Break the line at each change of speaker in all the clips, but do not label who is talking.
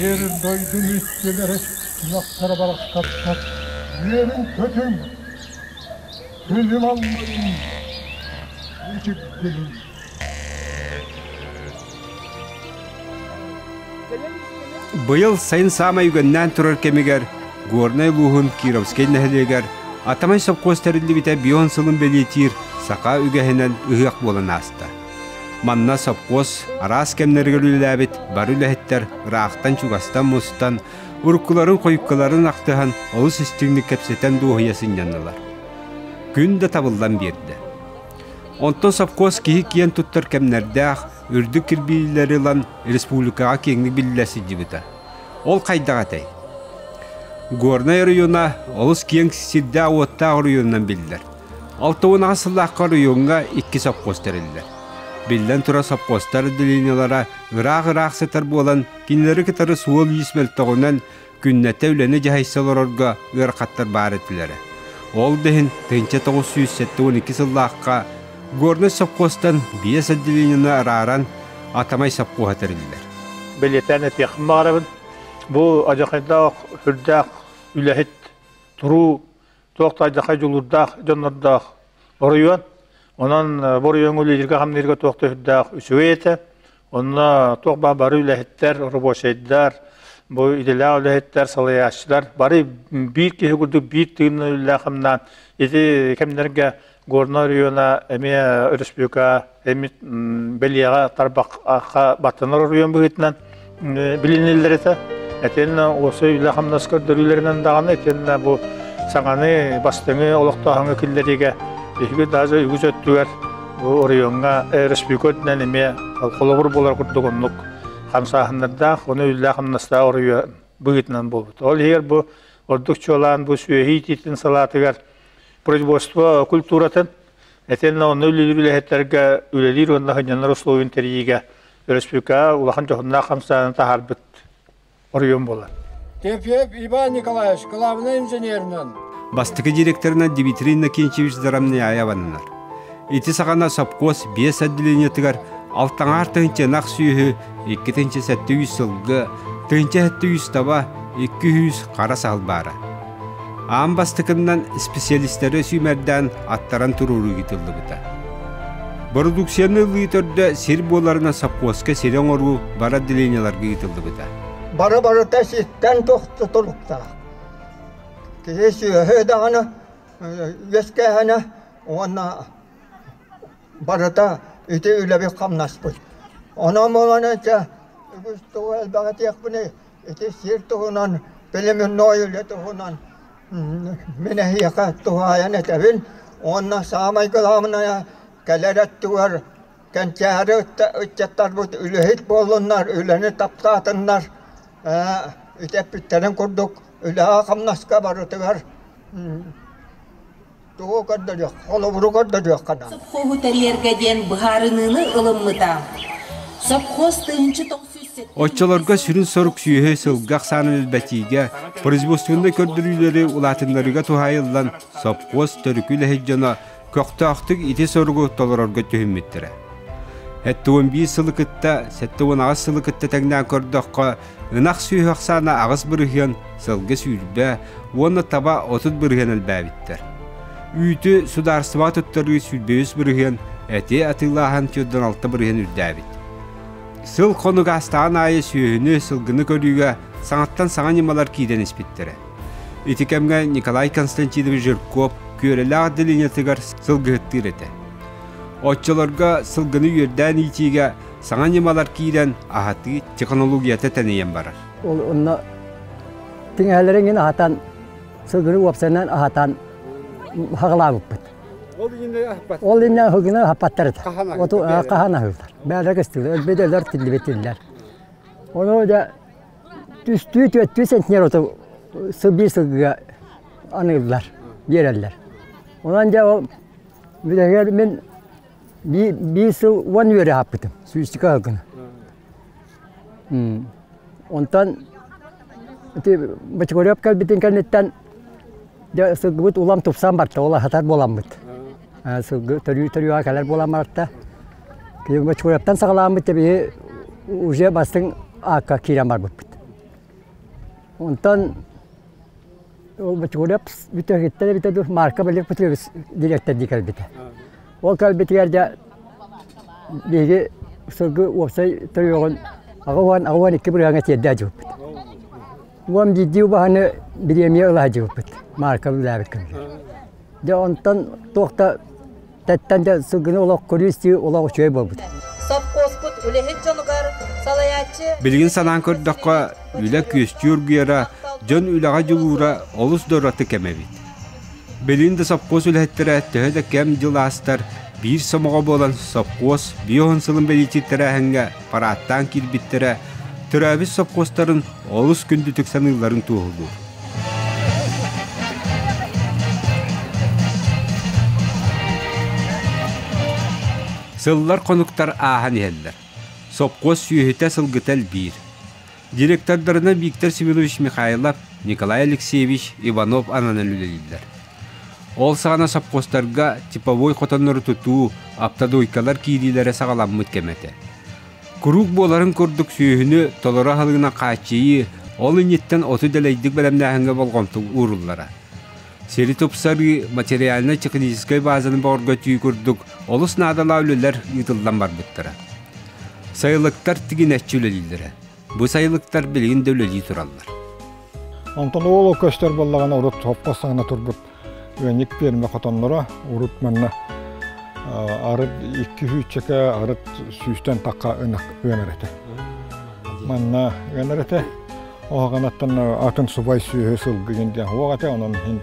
Yerin doydun üstleri, kulaklara balıklatlar. Yerin kötüm, gözüm almayın. Küçük gelin.
Быйыл сайын сама үгеннән турар кемигер, горнай лухун Кировский нәһелегер, атамай совхоз тәриллибите бион сылын белетир, сака үгәһенән ыһык болан аста. Манна совхоз арас кемнергер үләбит, бар үләһеттер, раахтан чугастан мустан, уркуларын койкаларын актыхан, олус истигни кепсетен дуһиясын яннылар. Күн дә табылдан бирде. Онтон совхоз киһи киен туттар кемнердәх, үрдүк кирбилleri лан республикага кеңник билләси дибита. Ол кайдагатay. Горная района олус киен сирдә уотта районнан биллер. Алтауына асыллаққа районга икки совхоз териллер. Биллен тура совхозтар делинелара ыраак-ыраак сетер болан кинлери китары суол йисмел тогунан күннәтә үләне җаһайсаларга ыркаттар бар этиләре. Ол тынча 972 сыллаққа Горны совхозтан биес отделениена араран атамай совхоза терилер.
Белетән этехм барабын. Бу ажакайда хүрдәк үләһит туру тоқтайдақай жулурдақ жоннордақ орыйон. Онан борыйон үлелерге хамнерге тоқта хүрдәк үсүеті. Онна тоқба бары үләһиттер, робошайдар, бу иделә үләһиттер, салаяшчылар. Бары бир кеһе күрдүк бир тыгын үләхамнан. Эти кемнерге Горно района эме республика эми белияга тарбакка баттанар район бүгүтнен билинелер эте. Этен осы үйле хамнаскар дөрүләреннән даганы этен бу саңаны бастыңы олоктаганы киллериге биге даже үгүз өттүгөр бу районга республикадан эме колобур болар курдугунлук хамсахыннарда оны үйле хамнаста район бүгүтнен болбут. Ол егер бу ордук чолан бу сүйеһи титин салатыгар производство культуратын этен оны үлелерге үлелер онна ханянар условиен териге республика улахан жохунна хамсан тахарбыт орыйон болар.
Тепьев Иван Николаевич, главный инженернен.
Бастыгы директорына Дмитрий Накенчевич зарамны аябаннар. Ити сағана совхоз бес отделениетігер алтаңар тыгынча нақ сүйі 2 сәтті үйс сылғы, тыгынча сәтті үйс таба 200 қара салбары. Аан бастыкынан специалисттері сүймерден аттаран туруру гитилді бұта. Продукцияны лыйтырды сер боларына совхозка серен ору бар отделенияларға гитилді бұта.
бары бары тәситтен тоқты тұлықта. Кесі höydағаны, ескәhәні, оны барыта үті үләбі қамнас бұл. Она моланы ча, үгіз тұғы әлбәғі тек бұны, үті сер тұғынан, білімін нойылы тұғынан, мене хияқа тұғайын әтәбін, оны самай кыламына кәләрәт тұғар, кәнчәрі үтчеттар бұд үліхит болынар, үләні таптатынар, үтәппіттерін күрдік, үләға қамнасқа қана.
Совхозу тәрерге ден бұхарыныны ылыммыта. Совхоз тыынчы тоқсүйсет.
Отчаларга сүрін сорық сүйе сылгақ санын әлбәтиге, производствында көрдірүлері улатынларыга тухайылдан совхоз төрікүлі хеджана көқті ақтық ити сорғы толырорга түйімметтірі. Әттуын бей сылы кітті, сәттуын ағыз сылы кітті тәңнән ынақ сүйе ақсана ағыз бірген сылғы сүйілбә, оны таба отыт бірген әлбәбіттір. Үйті сударсыва тұттары сүлбеуіс бірген, әте атылахан түйден алты бірген үрдәбіт. Сыл қонуға астаған айы сүйіні сылғыны көріге саңаттан саңа немалар кейден. Итикемге Николай Константинович. Отчыларға сылғыны үйерден итиге саңа немалар кейден ағаты технологията тәнейен барар.
Ол онна тиңәлереңген ахатан сылгыры уапсанан ахатан хагылабып бит. Ол инне хыгына хапаттар. Оту кахана хыгылар. Бәләр кестил, беделәр тилли бетилләр. Оны да түс түс сентнер оту. Онан да ол бидәгәр мен би би сыл ван юре хапытым. Сүстика хыгына. Онтан битен калнеттан да сыгбыт улам тупсан барта ола хатар болам бит. А сыгы төрү төрү акалар болам барта. Ки бачгорыптан сагалам бит би уже бастың кирен. Онтан ол марка белек директор дикер бите. Ол калбитигерде биги сыргы опсай төрөгөн агаван агаван икки бир аңа тедда жуп. Уам дидиу баханы биремия ыла жуп. Марка лабит кем. Де онтан тохта таттан да сыргыны олак көрүсти олак чөй болбут.
Совхозбут үлехет жонугар салаячы
Билгин санаан көрдөккө үле күстүр гүйера жон үлага жулуура олус дораты кемебит. Белин да сапкос үлеттере төһөдө кем жыластар бир сомого болан сапкос биохон сылын белититтере хэнгэ параттан кирбиттере төрөбүс сапкостарын олус күндүтүк саныыларын туухулуур. Сыллар конуктар аахан иһэллэр. Сопкос сүйөһүтэ сылгытал биир. Директордарына Виктор Семенович Михайлов, Николай Алексеевич Иванов үлелилер. Ол сағана сапкостарга типовой хотоннору тутуу аптадойкалар киирилere сагаламмыт кемете. Курук боларын көрдүк сүйөһүнү толора халыгына каачыйы ол инеттен оту делейдик белемнәһәнгә болгонту уруллара. Сери тупсары материально технической базаны борго түй күрдүк, олус надала үлелер ютылдан бар. Бу сайылыктар билгин дөөлөли тураллар.
Онтон ол көстер турбут. Үеник берме хотонлора урут манна арыт икки хүчөкө арыт сүүстен такка ынак үөнерете. Манна үөнерете оганаттан атын субай сүйө сылгыгинде оогате онон хин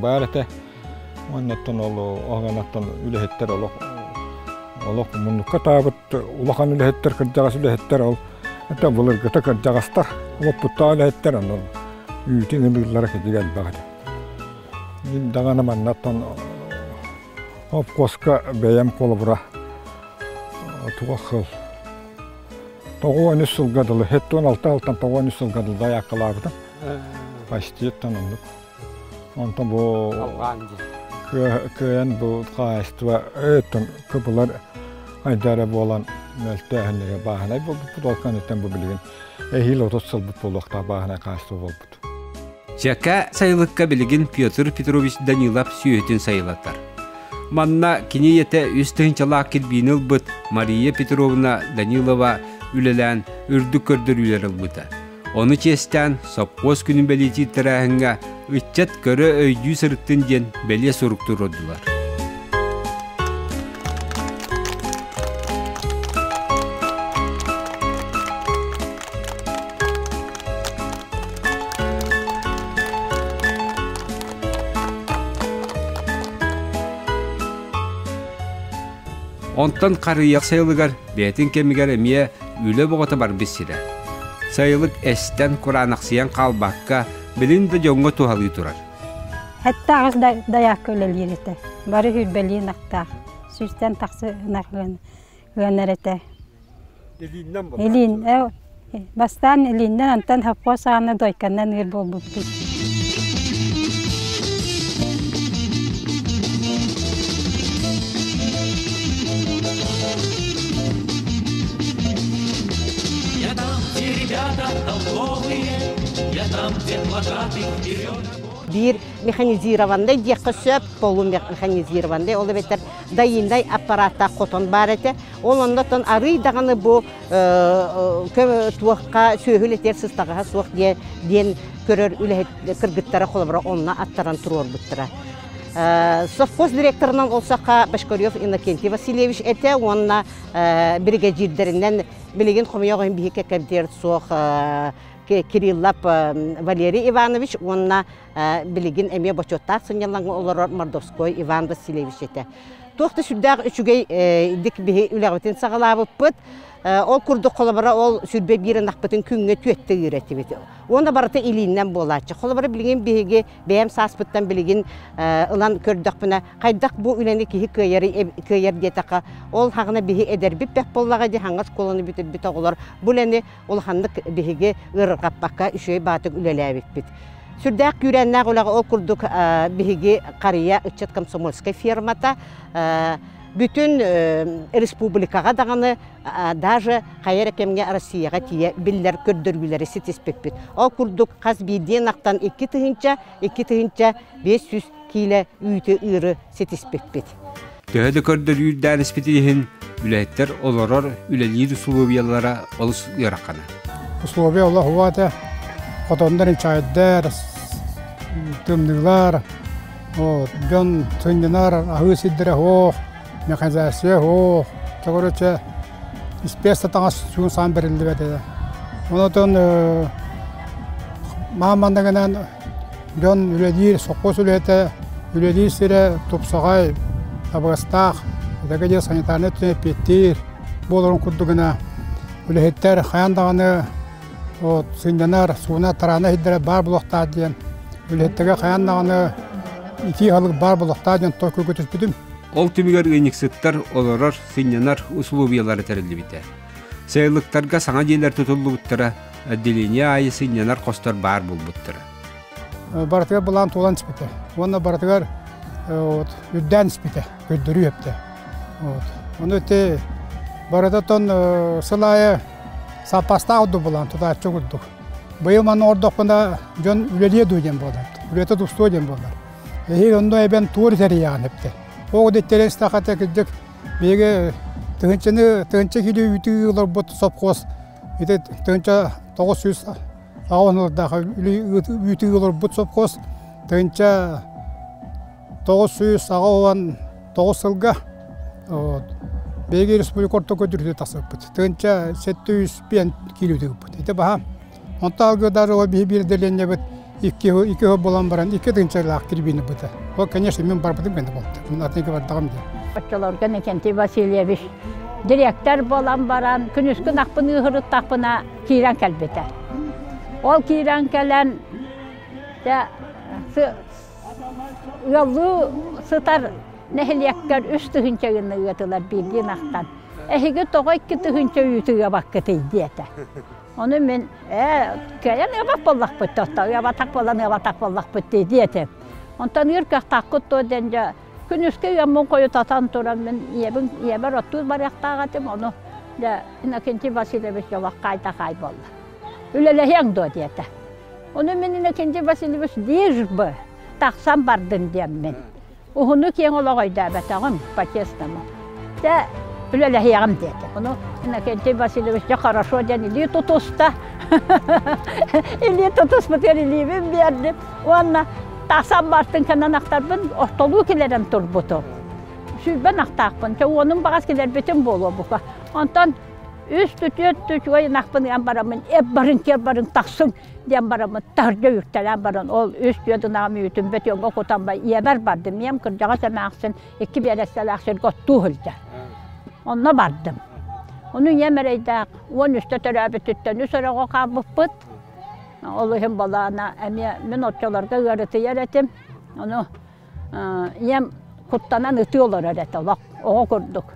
баарете. Маннаттан ол улахан это ындырлара кедигел багат. Мин дагана маннаттан опкоска бәйәм колыбыра туга хыл. Тогуан үс сылгадылы, хеттуан алты алтан тогуан үс сылгадылы да якалабыды. Почти танымдык. Онтан бу көен бу кайства өтөн көпүлөр айдара болан мөлтөһөнлеге баһанай бу толкан өтөн бу билген. Эхил отос сылбыт баһанай кайства болбут.
Жака сайылыкка билигин Петр Петрович Данилов сүйөтүн сайылаттар. Манна киниете үстүнчалаак кирбинил быт Мария Петровна Данилова үлелән үрдүк көрдөр үлерил бұта. Оны честен соппос күнін белети тірәһіңга үтчет көрі өйдүү сырыттын ден беле соруктур одулар. Онтан қарыяқ сайылыгар бәтін кемігер әмие үлі бұғыты бар бісірі. Сайылык әстен құранақсиян қалбаққа білін де жоңға тухалы тұрар.
Хәтта ағыз даяқ көлелер еті. Бары хүрбәлі нақтақ. Сүстен тақсы гөнер еті. Элин, әу. Бастан элинден антан хапқа сағаны дойканнан
бир механизированный диякка сөп болу механизированный ол бетер дайындай аппаратта котон бар эте ол ондотон арый даганы бу көм туакка сөйхүлетер сыстагага суак дие диен көрөр үле кыргыттара холобра онна аттаран турор буттара совхоз директорунан олсака Башкорьев Иннокентий Васильевич эте онна бригадирдеринен билеген хомьёгын бихике кемтер суох Кириллап Валерий Иванович, онна билигин эме бочоттар сынялан олар Мордовской Иван Васильевич эте. Тоқты сүрдәг үчүгей дик бихи үләгәтен сагалабып бит. Ол курду колобара ол сүрбе бирен акбытын күнгө түетте үйрәтти бит. Онда барыта илиннән болачы. Колобара билген биһиге бәям саспыттан билген ылан көрдәк менә кайдак бу үләне ки кыйяры кыйяр детака ол хагына биһи эдер бип бәк боллага ди хангас колоны бит бит оглар. Бүләне ол ханнык биһиге ыргап бакка үшөй батык үләләбит бит. Сүрдәк юрәннәг улага ол курдук биһиге кария ычет комсомольская фермата бүтүн э, республикага даганы а, даже хайыр кемге Россияга тие биллер көрдөргүлери сетиспекпит. Ол курдук каз биден актан 2 тыгынча, 2 тыгынча 500 киле үйті ыры сетиспекпит.
Төһөдө көрдөр үйдән испитиһин үләттер олорор үләлир сулубиялара олус яракана.
условия Allah хувата хотондар чайдар тымдылар жон тындынар ахы сиддере хо механизация хо короче испеста таңас сүүн сан берилди бете онотон маамандагынан жон үледир соккос үлете үледир сире тупсагай табастах дагеде санитарный түнеп петтир болорун курдугана үлехеттер суна тарана хиддере бар диен үлеттеге хаяндаганы ити халык бар булохтаа диен той көкөтүс бүтүм
Ол түмігер ыйниксыттар олорор сыннанар условиялары тәрілі біте. Сәйлықтарға саңа дейлер тұтылы бұттыра, отделение айы сыннанар қостар бар бұл бұттыра.
бартыгар булан тулан спите онна бартыгар от үддән спите көддөрү эпте вот. Оны те барада тон сылая сапаста ауду булан туда чугудду быйыл ман ордокпунда жон үлелие дуйден болар үлете тусту ден болар эһи ондо эбен тур териян эпте ого деттерен стахата киддик беге тыгынчы киле үтү улар бут сопкос ите тыгынча тогуз жүз агонылдаха үтү улар бут сопкос тыгынча тогуз жүз агоан тогуз ылга беге республика орто көдүрүтө тасыппыт тыгынча сетте жүз пен кило дегиппыт ите баха онта даже о бии бирделенне бит икки икки болан баран икки тыгынча лак кирбини быта ол конечно мен барбытым менде болду мен атеке бардагам дей
Бачаларга Никентий Васильевич директор болан баран күнүскүн акпын ыхырыт тапына кирен келбете. Ол кирен келен да yollu sıtar nehliyekker üç tühünçeğini ıyatılar bildiğin aktan. Ehigi toğa iki tühünçe yütüge bakkıtı diyete. E, kaya ne bak bollak bıttı hatta, ya batak bolla ne batak bollak bıttı diyete. Ondan yrkak takkut to dence, күнүскө яммон кою татан туран мен иебин иебер оттуз баряктагатым ону да инакенти васильевич жолак кайта кай болду үлелехең до диете ону мен инакенти васильевич дижбы таксам бардын дием мен ухуну кең ологойда бетагым по-честному да үлелехеғым диете ону инакенти васильевич же хорошо ден или тутуста или тутуспут илибин берди уанна тасам бартын канан актарбын ортолуу келерен турбуту сүйбен актаакпын че онун багас келер бетин болу бука онтон үс түтөт түч ойын акпын ям барамын эп барын кер барын таксың диям барамын таржа үктелен барын ол үс түөдүн ами үтүн бетионго кутанбай иебер бардым ем кыржага семаксын икки берестел аксер готтуу онно бардым onu yemereydak, on üstte töröbütütten üsörögo kabıppıt. Олыһым балаана әме мен отчаларга ыарыты яретим. Ону ем куттанан ыты олар әрәт олақ. Оға көрдік.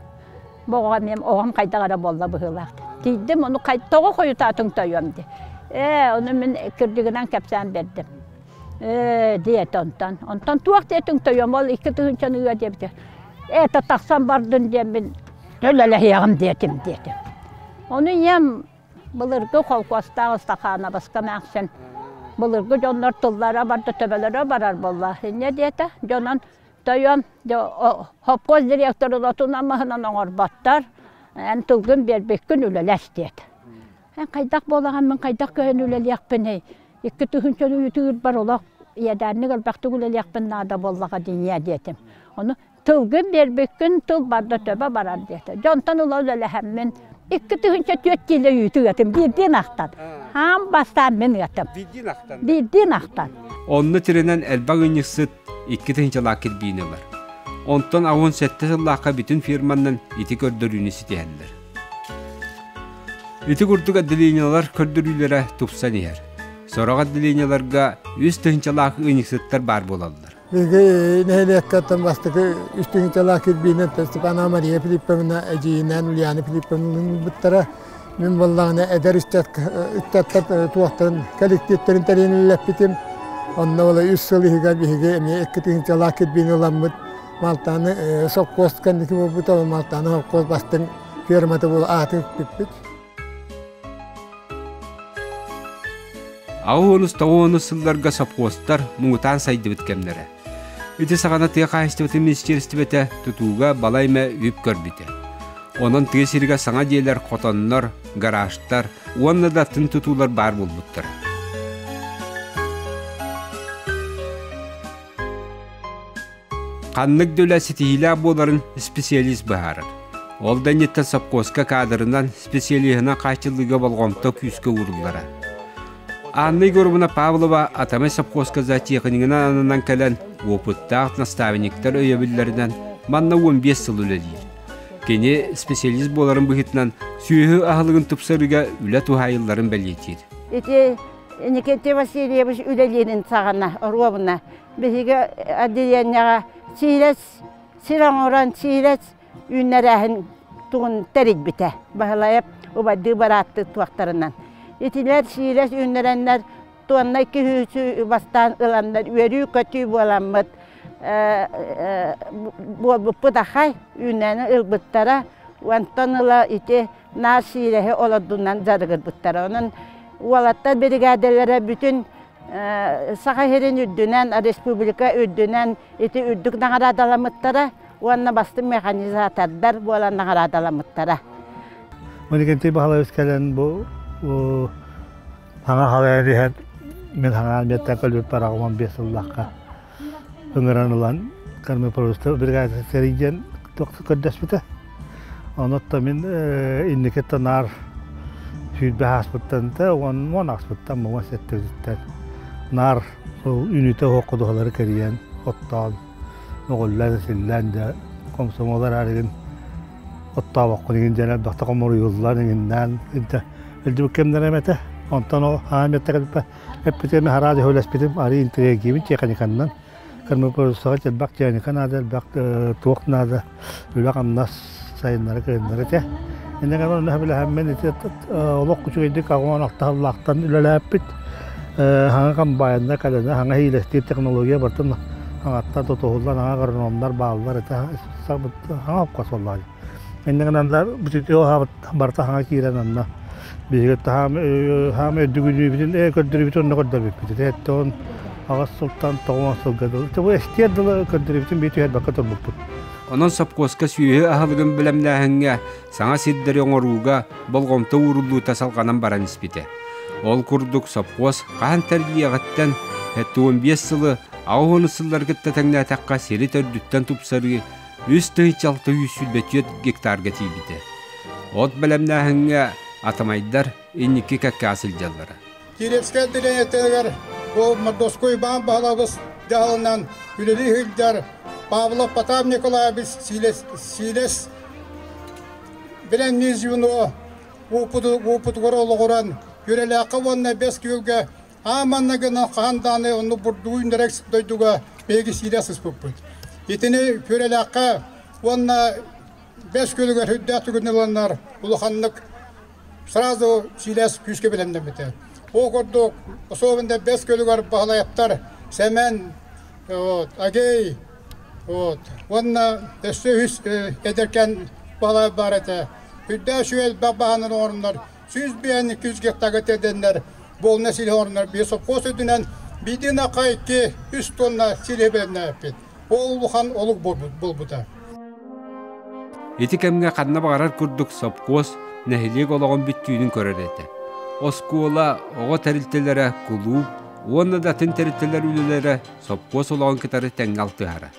Боға мен оғам қайдағара болла бұхылақ. Тейдім, оны қайттаға қойы татың тайымды. Э, оны мен кірдігінен кәпсән бердім. Э, диет онтан. Онтан туақ детің тайым, ол икі тұхынчаны ыа депті. Э, татақсан бардын дем мен. Өлелі яғым детім, детім. Оны ем Былыргы холкостағы стақана басқа мәқсен. Былыргы жонлар тыллара барды төбелері барар болла. Не дейті? Жонан тойон хопкоз директоры лотуна махынан оңор баттар. Ән тылгын бербеккін үлеләс дейті. Ән қайдақ болаған мен қайдақ көхен үлелияқпын ей. Екі түхінчен үйітігір бар олақ. Едәрні көлбәқті үлелияқпын нада боллаға дейіне дейтім. Оны тылгын бербеккін тыл барды төбе барар дейті. Жонтан ұла үлеләхәммен Икки түһүнчө төт келе үйтү ятым бирдин ақтан. Хам бастан мен ятым.
Биддин ақтан.
Бирдин ақтан.
Онны тиренен элбаг ыйныксыт икки тыгынча лакит бийнелер. Онтон авун сетте лака бүтүн фирманын ити көрдөрүүнү ситиһэллер. Ити курдук отделениялар көрдөрүүлөрө тупсан иер. Сорог отделенияларга үс тыгынча лак ыйныксыттар бар болалар.
Биги нехелekkatten vastaki üstün çalak Uliana Filippovna'nın buttara min eder
бастың ферматы бол аты пиппит
Ауыныс тауыныс сылларга сапқостар мұңытан сайды біткемдері. Үті сағана тыға қайыстыбыты министерстібеті тұтуға балайма үп көрбіті. Онын тыгесірге саңа дейлер қотоннар, гаражтар, онны да тын тұтулар бар болбуттар. Қаннық дөләсі тихилә боларын специалист бағарыр. Ол да нетті сапқосқа кадрынан специалихына қайчылыға болғамта күйіске ұрылары. Анны Горбуна Павлова атамай сапқосқа затиқыныңына анынан кәлін опыттақ наставниктер өйебілерінен манна 15 сыл үлелейір. Кене специалист боларын бұхытынан сүйі ағылығын тұпсырыға үлі тухайыларын бәлетейді.
Эти Никита Васильевич үлелерин сағана, ровна. Беһиге отделениега сирес, сиран оран сирес үннәрәһен тугын тәрик бите. Баһалаяп, убады баратты туактарынан. Итилер сирес үннәрәннәр туанна кихүсү бастан ыланнар үрү көтү боламыт. Бу бу пудахай үннәне ылбыттара. Уантаныла ите насирехе оладунан зарыгыр буттара. Онын уалаттар бригаделері бүтін саха херин үрдүнен, республика үрдүнен, ити үрдүк нағарадаламыттара, уанна басты механизатордар буала нағарадаламыттара.
Онекенте бахала өскәлен бу хаңа халая дихәт мен хаңа метта көлбөт парагыман бес ыллакка өңөрөн улан кармы просто бригада сериген. Онотта мен нар Сүйдбе та, он мон аспыттан. Нар кәриян, оттан, да, комсомолар юллар еңінден, әмәті, онтан о, аметті кәдіппә, әппетеме харады хөләспетім, ары интегеймін чеканиканнан, кірмі përсаға жәлбақ жәникан ады, әлбақ туық нады, үлі қамнас сайынлары кәріндері те. Инде гана нәһә белә һәммен ите олоқ күчү иде каган актарлактан үләләппит. Хаңа камбайында калена технология бартын хаңа агрономдар сабыт хаңа опкас боллар. Инде гана дар бүтү хабат барта анна. Биге тахам хам өдүгүнү битин э көддүрү битин ногоддар бит. Теттон Агас Султан Томас Сулгадыл. Те бу эстиядыл көддүрү битин битү һәр бакыт булды.
Онон сапкоска сүйе ахалыгын билемнәһәңгә саңа сиддер оңоруга болгомта урулуу тасалганан баран испите. Ол курдук сапкос кахан тәрбиягаттан хәттуын бес сылы ауыны сыллар гетте тәңнә таққа сери төрдүттен тупсары үс тыйчалты үсүлбетет гектарга тибите. От атамайдар инники каккасыл жаллары.
Кирецке дилетегер, о мордоской бам балабыз жалынан үлели хилдар Павлов Потап Николаевич Силес, Силес білен незюно опыты опыт горолугуран юрелака вонна бес күйге аманна гына ханданы оны бурдуин дирекс дойдуга беги Силес испуппут. Итини юрелака вонна бес күйге хүддәт күнеланнар улуханнык сразу күске белемден бите. О гордук особенно бес күйге бахлаяттар Семен вот агей Вот. Онна үс эдеркен бала бар эте. Хүддә шүел бабаһанын орыннар. Сүз биян 200 гектага теденнер. Бол нәсил орыннар бес опкос өдүнен бидина кайки 3 тонна силебенне пет. Ол бухан олук
курдук сапкос нәһилек олаган биттүүнүн көрөр эте. Оскуола ого тәрилтеләре клуб, онна да тен тәрилтеләр үлеләре сапкос олаган китары тәңгалтыһара.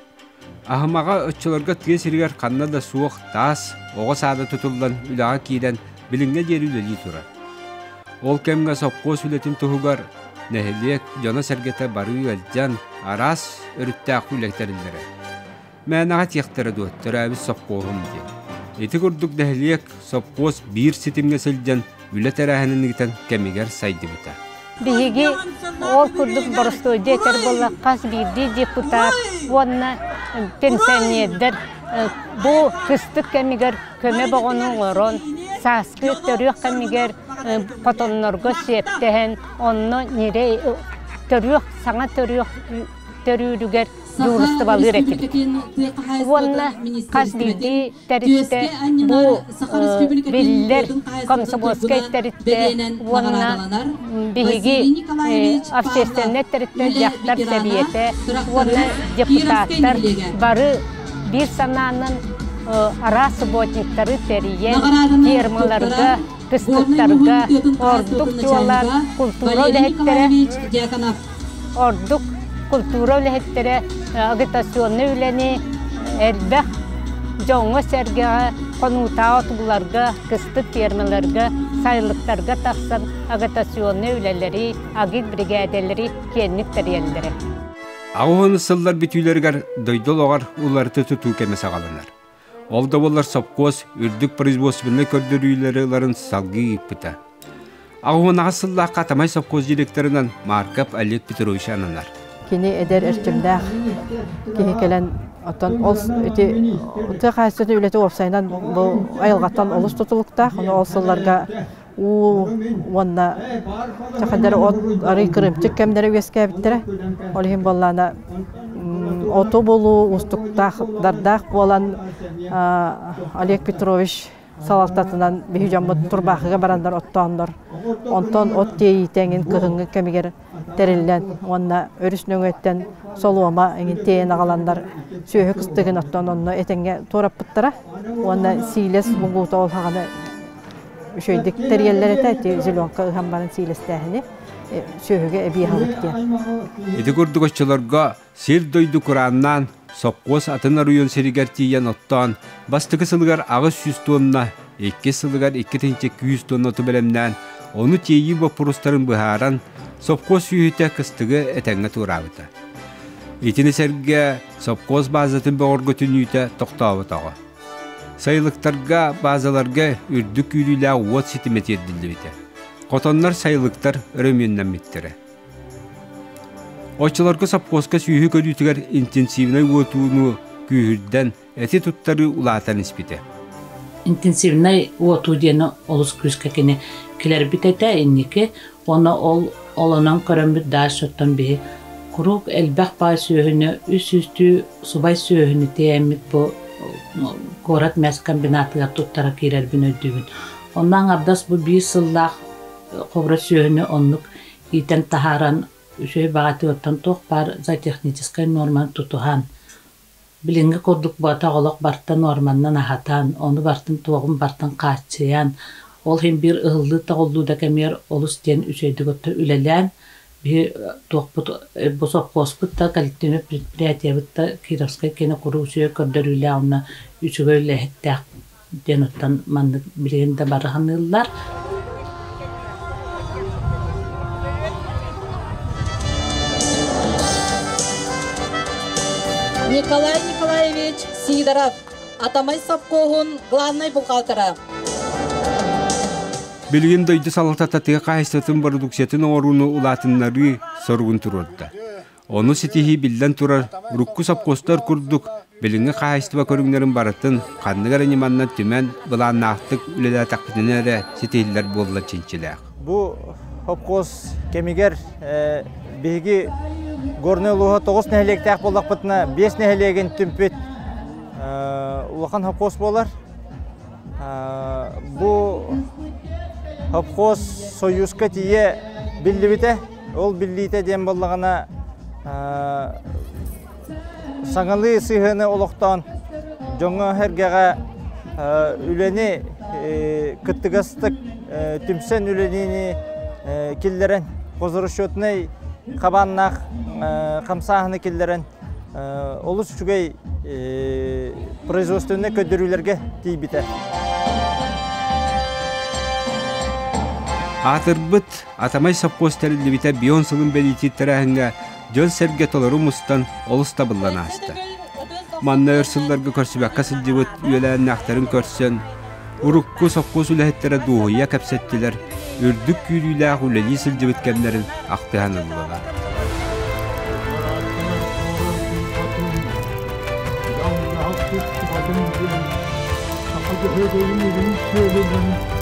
Ахымаға өтчілерге тіге сиргер қанна да суық тас, оғы сады тұтылдан үлаға кейден біліңге дері үлелі тұра. Ол кемге сопқо сүлетін тұхугар, нәхілек жона сәргеті бары әлжан, арас өріттәқ үлектәрілдері. Мәнаға тектері дуаттыр әбіз сопқоғым де. Еті күрдік нәхілек сопқос бір сетімге сілден үлет әрәхінінігітен кемігер сайды бұта.
Биһиги ол курдук боростой детер болла депутат вонна пенсионердер бу кыстык кемигер көмө богонун орон саскы төрүөх кемигер котоннорго септехен онно нире төрүөх саңа төрүөх төрүүрүгер юурусты балыр этибит уонна казбиди теритте бу биллер комсомольская уонна биһиги общественный теритте жактар себиете уонна депутаттар бары бир санаанын ара субботниктары териен фермаларга кыстыктарга ордук жуалар культура ордук культура агитационный үлэни элбэх жоңго сергега конутаа отуларга кыстык фермаларга сайлыктарга тахсан агитационный үлэлери агит бригаделери киенник терьеллери
Ағуын сыллар битүйлергер дойдол оғар уларды тұту кеме сағаланар. Ол да болар сапкос үрдік производственны көрдірүйлері ларын салғы иппіта. Ағуын ағасылла қатамай сапкос директорынан Маркап Олег Петрович ананар.
Кини эдер эрчимдах кини келен отон ол эти ты хайсыты үлете опсайнан бу айылгаттан олус тутулуктах оны ол сылларга у вонна чахадер от ары кырымчык кемдере вескебиттере олихин боллана оту болу устуктах дардах болан Олег Петрович салалтатынан биһи жаммыт турбахыга барандар оттооннор онтон от тейитеңин кыһыңы кемигер териллен онна өрүс нөңөттен солуома эңин тейен агаландар сүйөһө кыстыгын оттон онно этеңге туураппыттара онна сиилес бугуута ол хаганы үшөйдик терьеллер эте ти зеленка ыхан баран сиилестээхини сүйөһүгө эбиэхалык диэн
Эти көрдүгөччөлөргө сел дойду курааннан сопқос атын аруйон серигер тиен оттан бастыкы сылыгар агыс сүз тонна икки сылыгар икки тенче күйүз тонна тубелемнен оны тейи бопурустарын быһааран сопқос сүйүтэ кыстыгы этеңге туурабыта. Итини серге сопқос базатын богорго түнүйтэ токтообутого сайылыктарга базаларга үрдүк үйрүлэ уот ситимет еддилдибите котоннор сайылыктар өрөмүннәммиттере Очыларга сапкоска сүйі көрүтүгер интенсивный уотууну күйүрден эти туттары улаатан испите.
интенсивный уоту диэни олус күскэ кини килер битете инники оны ол олонон көрөмбүт даа үс үстүү субай комбинатыга туттара киирербин өйдүүбүн ондан ардас бу бии сыллаах хобра сүйөһүнү оннук иитен тахаран үшөй багаты оттан тох бар за техническая норманы тутухан билинге курдук бата олок барта норманнан ахатан оны бартын туогун бартын каачыян ол хим бир ыһыллы таголлуда кемер олус тен үшөйдүк отто үлелән би туокпут бу сопкоспут та коллективный предприятие бутта кировская кене куру үшөй көрдөрүлэ онна үчүгө лехеттак ден оттан манны билигенде бараханыллар
Николай Николаевич Сидоров, Атамай совкогун главный бухгалтера.
Билген дойды салатата тыга кайыстатын продукциятын оруну улатыннары соргун турурда. Оны сетихи билден турар рукку сапкостар курдук билинге кайыстыба көрүңнөрүн баратын канныгар аниманнан түмен былааннаактык үлеле такпитинере сетихиллер болла чинчилээх.
Бу хопкос кемигер биги горный луха тоғыз нәһелектәк болақ бытына бес нәһелеген түмпет улахан хопкос болар. Бу хопкос союзка тие биллибите, ол биллите дем боллагана саңалы сыйхыны олоқтан жоңа хергеға үлени кыттыгастык түмсен үленини киллерен козырышотнай қабаннақ қамсағыны келдерін олыс үчүгей производственный көдөрүлерге тийбите.
Атырбыт атамай сапкостары бите бион сылын белититтерәһеңгә жөн серге толору мустан олус табыллана асты. Манна өрсылларга көрсүбәккә сылжыбыт үелән нахтарын көрсен, урукку сапкос үләһеттере дуһуя кәпсеттиләр, үрдүк күйрүлә хүләли сылжыбыт кәмнәрен актыһаныллар.
Hadi